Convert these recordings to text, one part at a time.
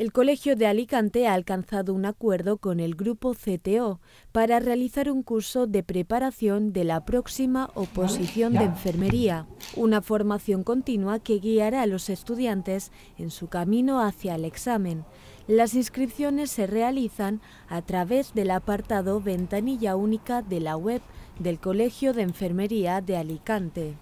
El Colegio de Alicante ha alcanzado un acuerdo con el grupo CTO para realizar un curso de preparación de la próxima oposición de enfermería, una formación continua que guiará a los estudiantes en su camino hacia el examen. Las inscripciones se realizan a través del apartado Ventanilla Única de la web del Colegio de Enfermería de Alicante.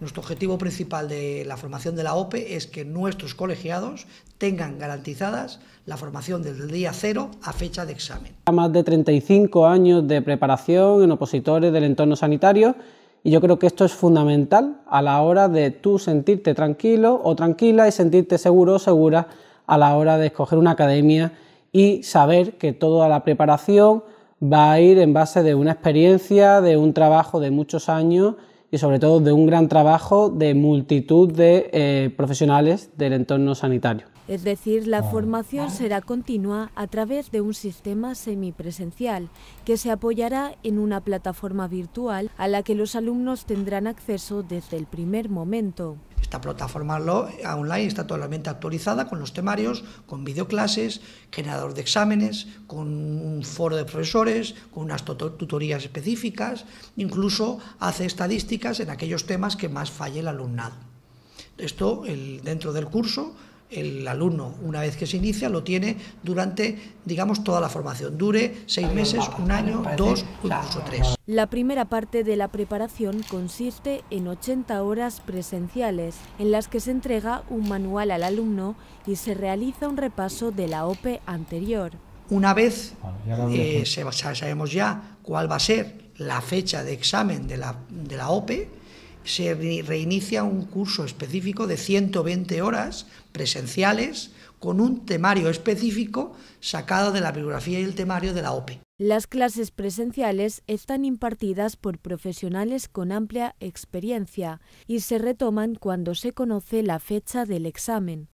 Nuestro objetivo principal de la formación de la OPE es que nuestros colegiados tengan garantizadas la formación desde el día cero a fecha de examen. Más de 35 años de preparación en opositores del entorno sanitario y yo creo que esto es fundamental a la hora de tú sentirte tranquilo o tranquila y sentirte seguro o segura a la hora de escoger una academia y saber que toda la preparación va a ir en base de una experiencia, de un trabajo de muchos años y sobre todo de un gran trabajo de multitud de eh, profesionales del entorno sanitario. Es decir, la formación será continua a través de un sistema semipresencial que se apoyará en una plataforma virtual a la que los alumnos tendrán acceso desde el primer momento. Esta plataforma online está totalmente actualizada con los temarios, con videoclases, generador de exámenes, con un foro de profesores, con unas tutorías específicas, incluso hace estadísticas en aquellos temas que más falle el alumnado. Esto dentro del curso el alumno, una vez que se inicia, lo tiene durante, digamos, toda la formación. Dure seis meses, un año, dos o incluso tres. La primera parte de la preparación consiste en 80 horas presenciales, en las que se entrega un manual al alumno y se realiza un repaso de la OPE anterior. Una vez eh, sabemos ya cuál va a ser la fecha de examen de la, de la OPE, se reinicia un curso específico de 120 horas presenciales con un temario específico sacado de la bibliografía y el temario de la OPE. Las clases presenciales están impartidas por profesionales con amplia experiencia y se retoman cuando se conoce la fecha del examen.